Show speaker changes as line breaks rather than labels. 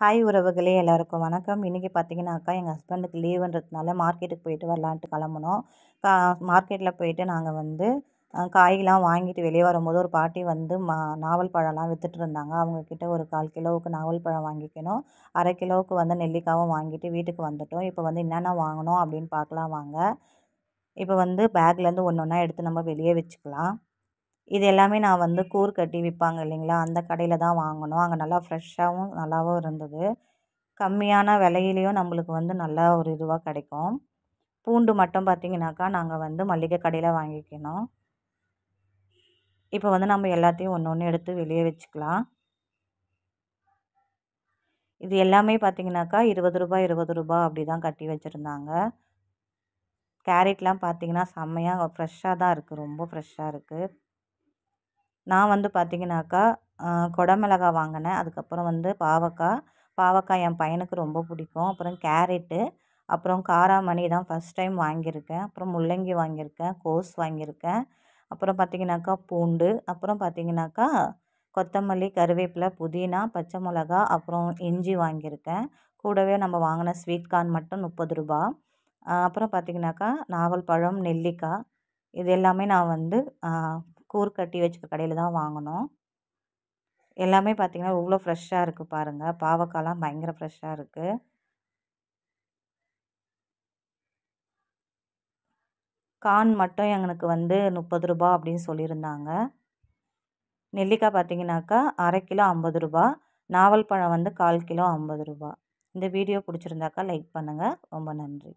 Hi உறவுகளே எல்லாருக்கும் வணக்கம். இன்றைக்கி பார்த்தீங்கன்னாக்கா எங்கள் ஹஸ்பண்டுக்கு லீவுன்றதுனால மார்க்கெட்டுக்கு போயிட்டு வரலான்ட்டு கிளம்புனோம். கா மார்க்கெட்டில் போயிட்டு நாங்கள் வந்து அஹ், வாங்கிட்டு வெளியே வரும்போது ஒரு பாட்டி வந்து மா நாவல் பழம்லாம் வித்துட்டு இருந்தாங்க. அவங்கக்கிட்ட ஒரு கால் கிலோவுக்கு நாவல் பழம் வாங்கிக்கணும். அரை கிலோவுக்கு வந்து நெல்லிக்காவும் வாங்கிட்டு வீட்டுக்கு வந்துட்டோம். இப்போ வந்து என்னென்ன வாங்கணும் அப்படின்னு பார்க்கலாம் வாங்க. இப்போ வந்து பேக்லேருந்து ஒன்று ஒன்றா எடுத்து நம்ம வெளியே வச்சுக்கலாம். இது எல்லாமே நான் வந்து கூர் கட்டி விற்பாங்க இல்லைங்களா? அந்த கடையில் தான் வாங்கினோம் அங்கே நல்லா ஃப்ரெஷ்ஷாகவும் நல்லாவும் இருந்தது. கம்மியான விலையிலையும் நம்மளுக்கு வந்து நல்லா ஒரு இதுவாக கிடைக்கும். பூண்டு மட்டும் பார்த்திங்கனாக்கா நாங்கள் வந்து மளிகை கடையில் வாங்கிக்கணும். இப்போ வந்து நம்ம எல்லாத்தையும் ஒன்று ஒன்று எடுத்து வெளியே வச்சுக்கலாம். இது எல்லாமே பார்த்தீங்கன்னாக்கா இருபது ரூபாய் இருபது ரூபாய் அப்படி தான் கட்டி வச்சுருந்தாங்க. கேரட்லாம் பார்த்தீங்கன்னா செம்மையாக ஃப்ரெஷ்ஷாக தான் இருக்குது ரொம்ப ஃப்ரெஷ்ஷாக இருக்குது நான் வந்து பார்த்திங்கனாக்கா குடமிளகா வாங்கினேன். அதுக்கப்புறம் வந்து பாவக்காய். பாவக்காய் என் பையனுக்கு ரொம்ப பிடிக்கும். அப்புறம் கேரட்டு. அப்புறம் காராமணி தான் ஃபஸ்ட் டைம் வாங்கியிருக்கேன். அப்புறம் முள்ளங்கி வாங்கியிருக்கேன். கோஸ் வாங்கியிருக்கேன். அப்புறம் பார்த்திங்கனாக்கா பூண்டு. அப்புறம் பார்த்திங்கனாக்கா கொத்தமல்லி கருவேப்பிலை புதினா பச்சை மிளகா அப்புறம் இஞ்சி வாங்கியிருக்கேன். கூடவே நம்ம வாங்கின ஸ்வீட் கார்ன் மட்டும் முப்பது ரூபா. அப்புறம் பார்த்திங்கனாக்கா நாவல் பழம் நெல்லிக்காய். இது எல்லாமே நான் வந்து கூர் கட்டி வச்சுக்க கடையில் தான் வாங்கினோம் எல்லாமே பார்த்திங்கன்னா இவ்வளோ ஃப்ரெஷ்ஷாக இருக்குது பாருங்கள் பாவக்காய்லாம் பயங்கர ஃப்ரெஷ்ஷாக இருக்குது கான் மட்டும் எங்களுக்கு வந்து முப்பது ரூபா அப்படின்னு சொல்லியிருந்தாங்க. நெல்லிக்காய் பார்த்தீங்கன்னாக்கா அரை கிலோ ஐம்பது ரூபா நாவல் பழம் வந்து கால் கிலோ ஐம்பது ரூபா. இந்த வீடியோ பிடிச்சிருந்தாக்கா லைக் பண்ணுங்கள் ரொம்ப நன்றி.